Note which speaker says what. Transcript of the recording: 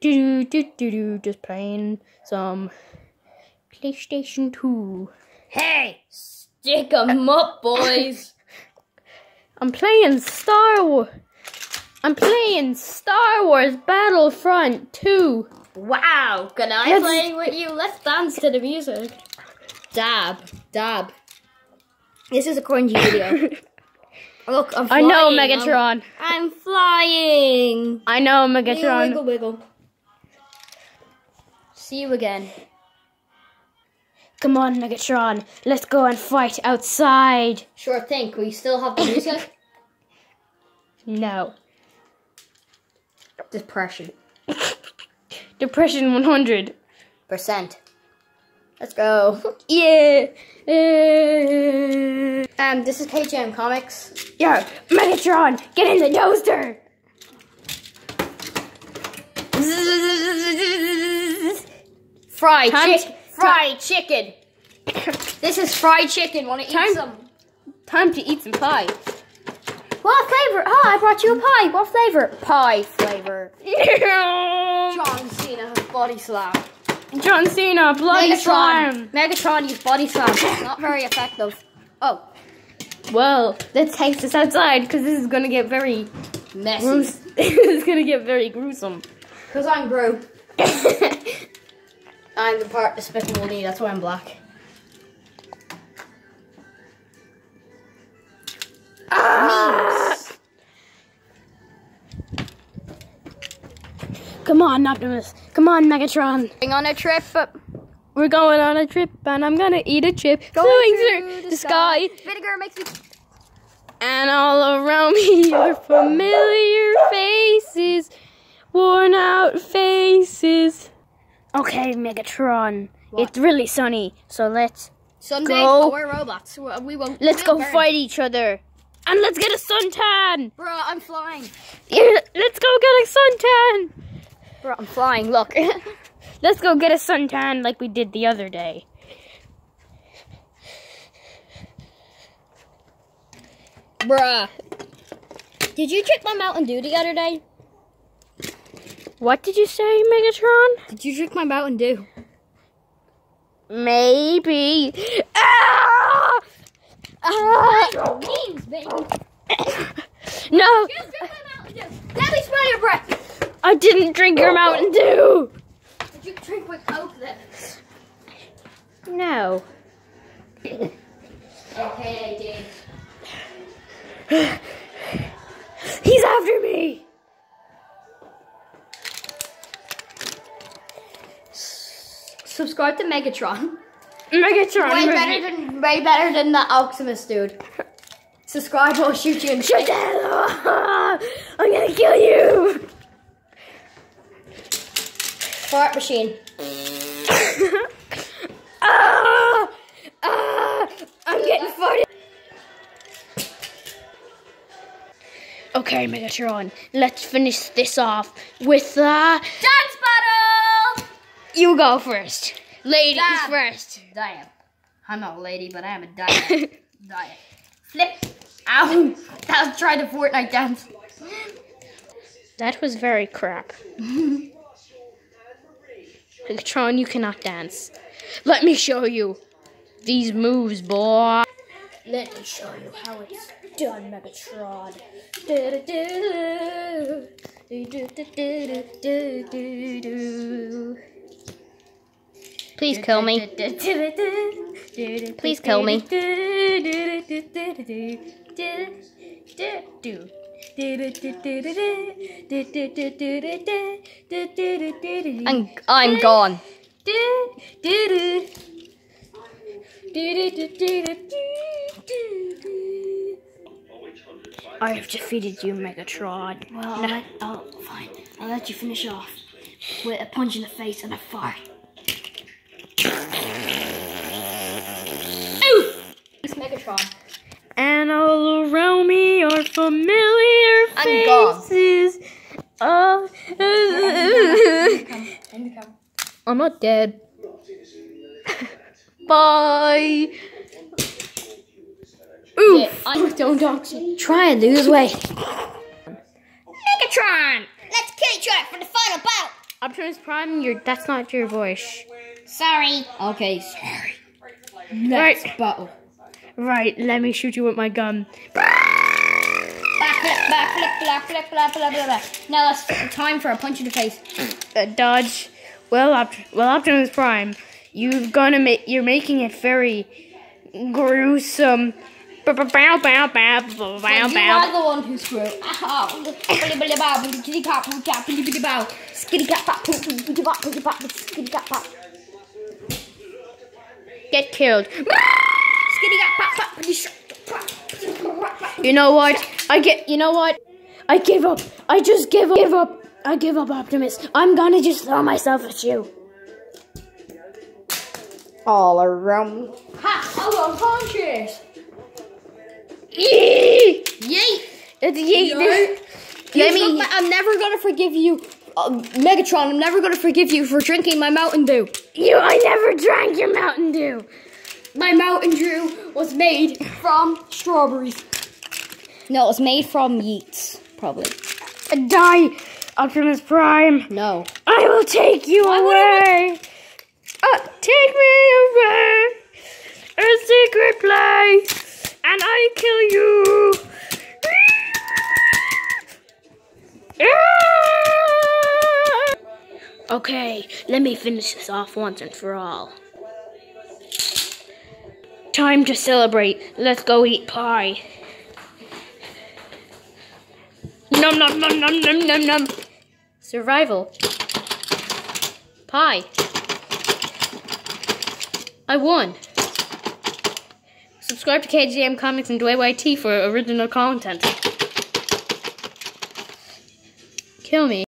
Speaker 1: Do do do do. Just playing some PlayStation Two.
Speaker 2: Hey, stick 'em up, boys.
Speaker 1: I'm playing Star Wars. I'm playing Star Wars Battlefront 2.
Speaker 2: wow, can I
Speaker 1: Let's-
Speaker 2: play with you? Let's dance to the music. Dab, dab. This is a cringy video. Look, I'm
Speaker 1: I
Speaker 2: flying.
Speaker 1: know
Speaker 2: I'm-
Speaker 1: Megatron.
Speaker 2: I'm, flying.
Speaker 1: I know
Speaker 2: Wiggle,
Speaker 1: Megatron.
Speaker 2: wiggle, wiggle. See you again.
Speaker 1: Come on, Megatron. Let's go and fight outside.
Speaker 2: Sure thing. We still have the music?
Speaker 1: No.
Speaker 2: Depression.
Speaker 1: Depression 100.
Speaker 2: Percent. Let's go.
Speaker 1: Yeah.
Speaker 2: Um, this is KGM Comics.
Speaker 1: Yo, Megatron, get in the toaster.
Speaker 2: Fried chicken. Fried chicken. This is fried chicken. Want to eat
Speaker 1: Time-
Speaker 2: some?
Speaker 1: Time to eat some pie.
Speaker 2: What flavor? Oh, I brought you a pie. What flavor? Pie flavor.
Speaker 1: John
Speaker 2: Cena body slam.
Speaker 1: John Cena, bloody
Speaker 2: Megatron.
Speaker 1: slime.
Speaker 2: Megatron used body slam. Not very effective. Oh,
Speaker 1: Well, let's taste this outside because this is gonna get very
Speaker 2: messy.
Speaker 1: this is gonna get very gruesome.
Speaker 2: Because I'm Gru. I'm the part Despicable Me. That's why I'm black. Memes.
Speaker 1: Come on, Optimus. Come on, Megatron.
Speaker 2: Going on a trip. But
Speaker 1: We're going on a trip and I'm gonna eat a chip. Flying through the sky.
Speaker 2: Vinegar makes me.
Speaker 1: And all around me are familiar faces, worn out faces. Okay, Megatron.
Speaker 2: What?
Speaker 1: It's really sunny, so let's
Speaker 2: Sunday.
Speaker 1: Go.
Speaker 2: Oh, we're robots. We won't.
Speaker 1: let's go
Speaker 2: burn.
Speaker 1: fight each other. And let's get a suntan.
Speaker 2: Bruh, I'm flying.
Speaker 1: Yeah, let's go get a suntan.
Speaker 2: Bruh, I'm flying. Look.
Speaker 1: Let's go get a suntan like we did the other day.
Speaker 2: Bruh. Did you drink my Mountain Dew the other day?
Speaker 1: What did you say, Megatron?
Speaker 2: Did you drink my Mountain Dew?
Speaker 1: Maybe. Ah! Ah!
Speaker 2: Memes, baby.
Speaker 1: No,
Speaker 2: Just drink my Mountain Dew. Let me smell your breath.
Speaker 1: I didn't drink your Mountain Dew.
Speaker 2: Did you drink my Coke then?
Speaker 1: No.
Speaker 2: Okay, I did. Subscribe to Megatron.
Speaker 1: Megatron.
Speaker 2: Way better than way better than that Optimus dude. Subscribe or I'll shoot you in the
Speaker 1: Shut down. I'm gonna kill you.
Speaker 2: fart machine.
Speaker 1: ah, ah, I'm getting farted. Okay, Megatron, let's finish this off with uh
Speaker 2: Dance battle!
Speaker 1: you go first. Ladies
Speaker 2: Dab.
Speaker 1: first.
Speaker 2: Diet. I'm not a lady, but I am a diet. diet. Flip. Ow. That was try the Fortnite dance.
Speaker 1: That was very crap. Megatron, you cannot dance. Let me show you these moves, boy.
Speaker 2: Let me show you how it's done, Megatron.
Speaker 1: Please kill me. Please kill me.
Speaker 2: I'm, I'm gone.
Speaker 1: I have defeated you, Megatron.
Speaker 2: Well, I'll let, oh, fine. I'll let you finish off with a punch in the face and a fart. It's Megatron.
Speaker 1: And all around me are familiar faces. Oh, I'm not dead. Bye. Oof.
Speaker 2: Yeah, I don't talk Try and lose weight.
Speaker 1: Megatron.
Speaker 2: Let's kill each other for the final battle.
Speaker 1: Optimus Prime, your that's not your voice.
Speaker 2: Sorry. Okay, sorry. Next
Speaker 1: Right.
Speaker 2: battle.
Speaker 1: Right, let me shoot you with my gun.
Speaker 2: Backflip, backflip, backflip. Now it's time for a punch in the face.
Speaker 1: Uh, dodge. Well, Opt- well, Optimus Prime, you've gonna make you're making it very gruesome. Bow bow bow bow bow bow
Speaker 2: But you
Speaker 1: bow.
Speaker 2: are the one who screwed. Bow, bow.
Speaker 1: Get killed. You know what? I get. You know what? I give up. I just give up. Give up. I give up, Optimus. I'm gonna just throw myself at you.
Speaker 2: All around. Ha! I love punches.
Speaker 1: Yee!
Speaker 2: Yeet.
Speaker 1: It's yeet.
Speaker 2: Yeet.
Speaker 1: Let me.
Speaker 2: I'm never gonna forgive you, uh, Megatron. I'm never gonna forgive you for drinking my Mountain Dew.
Speaker 1: You. I never drank your Mountain Dew.
Speaker 2: My Mountain Dew was made from strawberries. No, it was made from yeets, probably.
Speaker 1: Die, Optimus Prime.
Speaker 2: No.
Speaker 1: I will take you
Speaker 2: Why
Speaker 1: away. Uh, take me away. A secret place, and I kill you. Okay, let me finish this off once and for all. Time to celebrate. Let's go eat pie. Num num num num num num num. Survival. Pie. I won. Subscribe to KGM Comics and YYT for original content. Kill me.